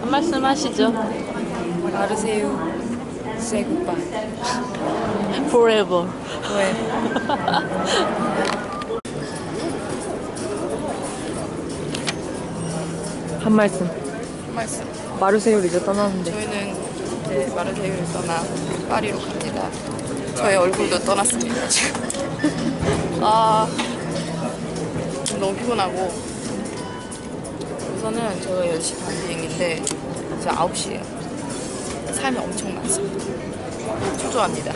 한 말씀 하시죠. 마르세유 say goodbye. Forever. 한 말씀. 말씀. 마르세유를 이제 떠나는데. 저희는 이제 마르세유를 떠나 파리로 갑니다. 저의 얼굴도 떠났습니다 지금. 아 너무 피곤하고. 우선은 저가 10시 반 비행인데 이제 9시에요 삶이 엄청 많습니다 초조합니다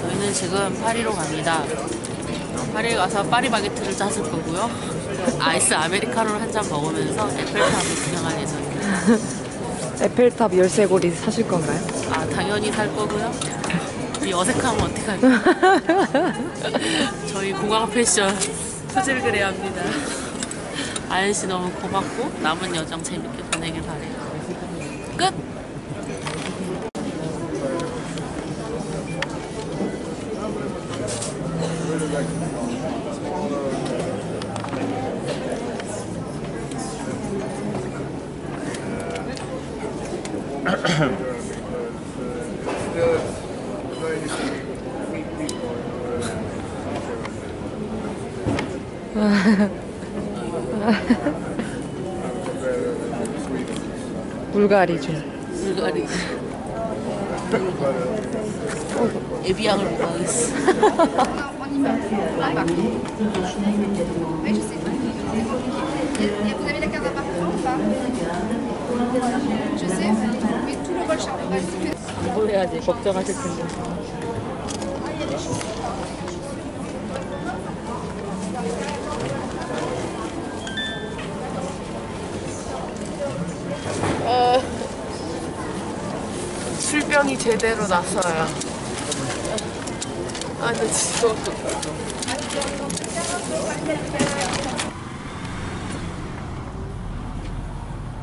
저희는 지금 파리로 갑니다. 어, 파리에 가서 파리바게트를 짜줄 거고요. 아이스 아메리카노를 한 잔 먹으면서 에펠탑을 구경할 예정입니다. 에펠탑 열쇠고리 사실 건가요? 아 당연히 살 거고요. 이 어색함은 어떡하죠? 저희 공항 패션 그래야 합니다. 아연 씨 너무 고맙고 남은 여정 재밌게 보내길 바래요. 끝. 물갈이 좀. 불가리. 예비양을 못 가겠어. Oui, je sais. C'est compliqué. Et- et Vol Charles c'est que 뭘 해야지 걱정하실 텐데. 술병이 제대로 났어요. 아, 근데 진짜.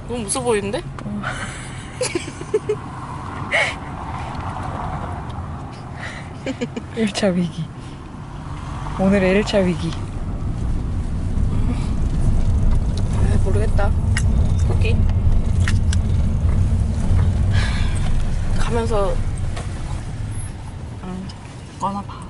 너무 무서워 보이는데? 일차 위기. 오늘의 1차 위기. 아, 모르겠다. 토끼. 가면서 음, 꺼놔봐.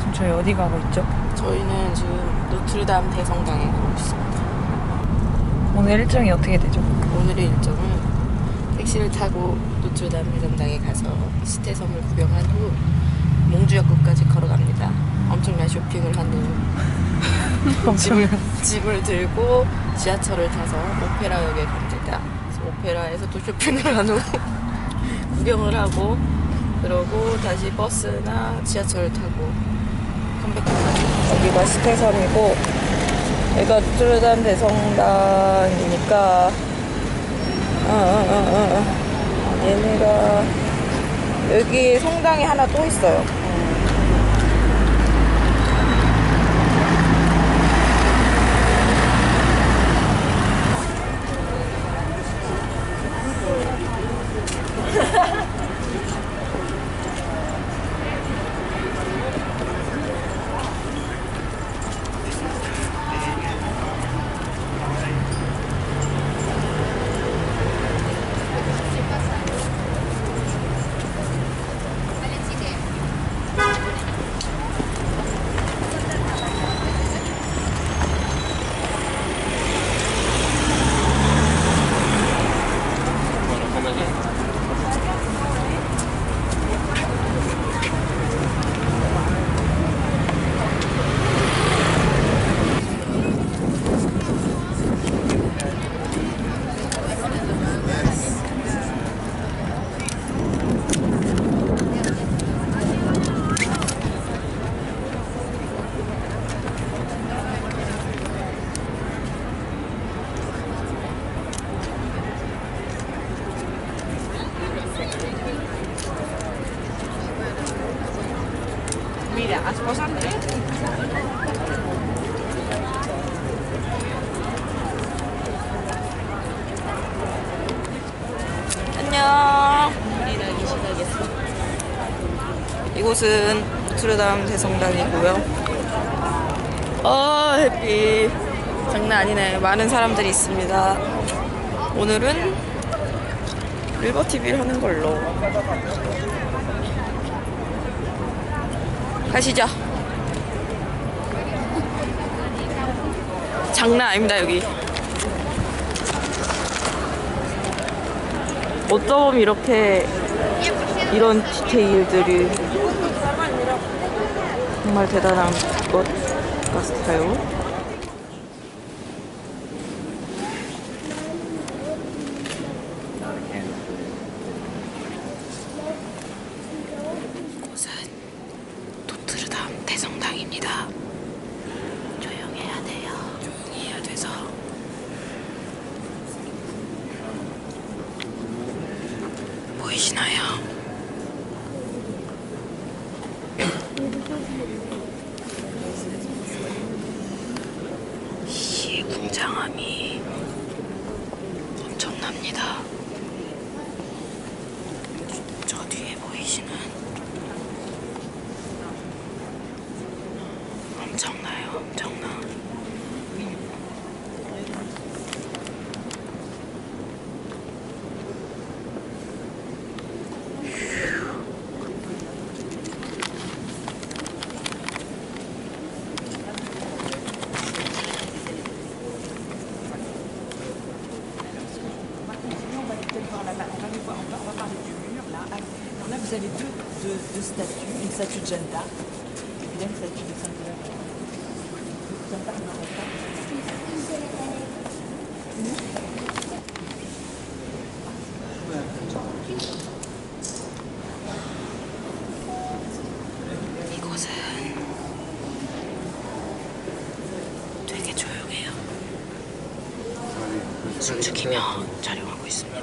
지금 저희 어디 가고 있죠? 저희는 지금 노트르담 대성당에 가고 있습니다. 오늘 일정이 어떻게 되죠? 오늘의 일정은 택시를 타고 노트르담 대성당에 가서 시태섬을 구경한 후 몽주역까지 걸어갑니다. 엄청난 쇼핑을 한후 엄청 집을 들고 지하철을 타서 오페라역에 갑니다. 오페라에서 또 쇼핑을 한 후 구경을 하고 그러고 다시 버스나 지하철을 타고 컴백합니다. 여기가 시태섬이고 여기가 노트르담 대성당이니까 어, 어, 어, 어, 어. 얘네가 여기 성당이 하나 또 있어요. les tickets. 안녕. 이곳은 노트르담 대성당이고요. 어, 햇빛. 장난 아니네. 많은 사람들이 있습니다. 오늘은 릴버 TV를 하는 걸로. 가시죠. 장난 아닙니다, 여기. 어쩜 이렇게 이런 디테일들이 정말 대단한 것 같아요. 엄청나요, 엄청나. Là, vous avez deux, deux, deux statues, une statue de Jeanne d'Arc et puis là, une statue de Saint-Hilaire. 이곳은 되게 조용해요. 숨죽이며 촬영하고 있습니다.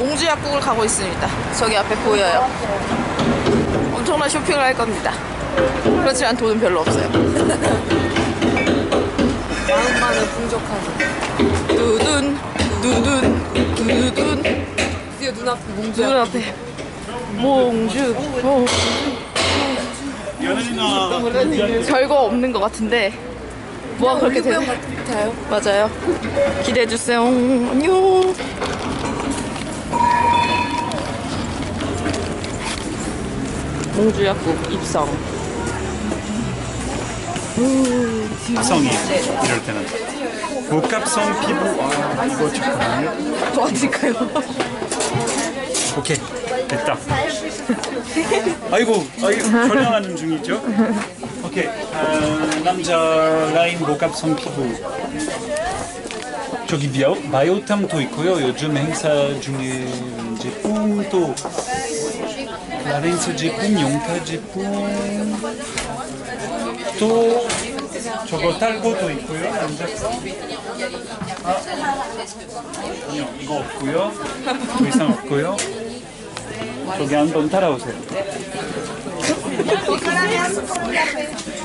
몽주 약국을 가고 있습니다. 저기 앞에 보여요. 엄청난 쇼핑을 할 겁니다. 그렇지만 돈은 별로 없어요. 마음만은 풍족하죠. 두둔, 두둔, 두둔. 드디어 눈앞에 몽주 눈 앞에 몽주. 어. 별거 없는 것 같은데 뭐가 그렇게 되나? 같아요. 맞아요. 기대해 주세요. 안녕. 몽주 약국 입성. 합성이에요. 이럴 때는. 복합성 피부. 아, 이거 잠깐만요. 도와드릴까요? 오케이 됐다. 아이고, 아이고 촬영하는 중이죠. 오케이 어, 남자 라인 복합성 피부. 저기 바이오탐도 있고요. 요즘 행사 중에 제품도 라렌스 제품, 용타 제품 또 저거 탈고도 있고요. 남자 거. 아, 아니요, 이거 없고요. 더 이상 없고요. 저기 한번 따라오세요.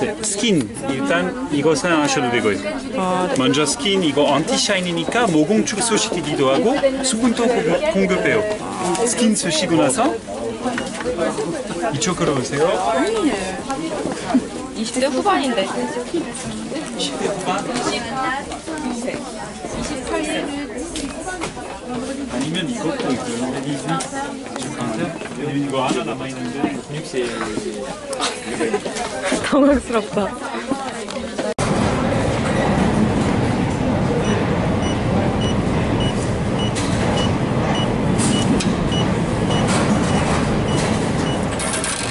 네, 스킨 일단 이거 사용하셔도 되고요. 먼저 스킨 이거 anti shiny니까 모공 축소시키기도 하고 수분도 공급- 공급해요. 스킨 쓰시고 나서 이쪽으로 오세요. 20대 후반인데. 10대 후반. 아니면 이것도 있고요. 이거 하나 남아 있는데 근육세 당황스럽다.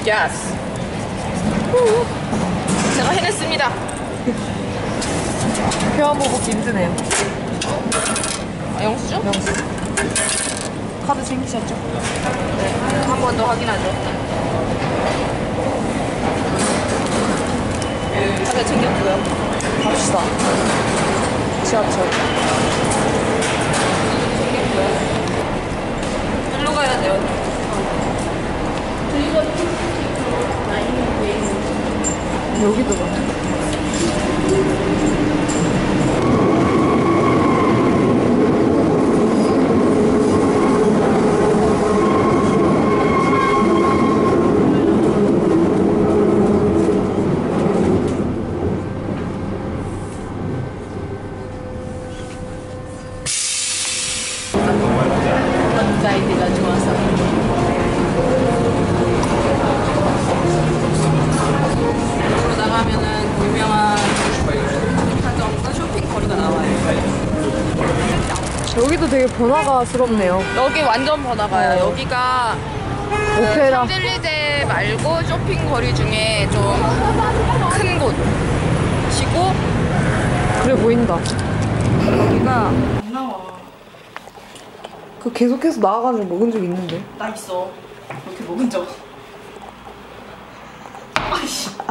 야스. 제가 해냈습니다. 표현 보고 힘드네요. 아, 영수죠? 영수. 카드 챙기셨죠? 한번 더 확인하죠. 카드 챙겼고요. 갑시다. 지하철. 일로 가야 돼요. 여기도 봐. 여기도 되게 번화가스럽네요. 여기 완전 번화가야. 여기가 오페라. 샹젤리제 말고 쇼핑 거리 중에 좀 큰 곳이고 그래 보인다. 여기가 그 계속해서 나와가지고 먹은 적 있는데. 나 있어. 그렇게 먹은 적. 아이씨.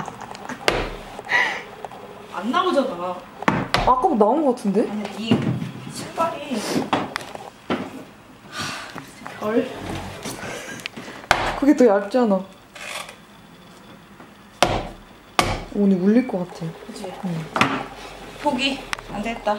안 나오잖아. 아까 나온 것 같은데? 아니야, 이. 별. 그게 더 얇잖아. 오늘 물릴 것 같아. 그치? 포기. 안 됐다.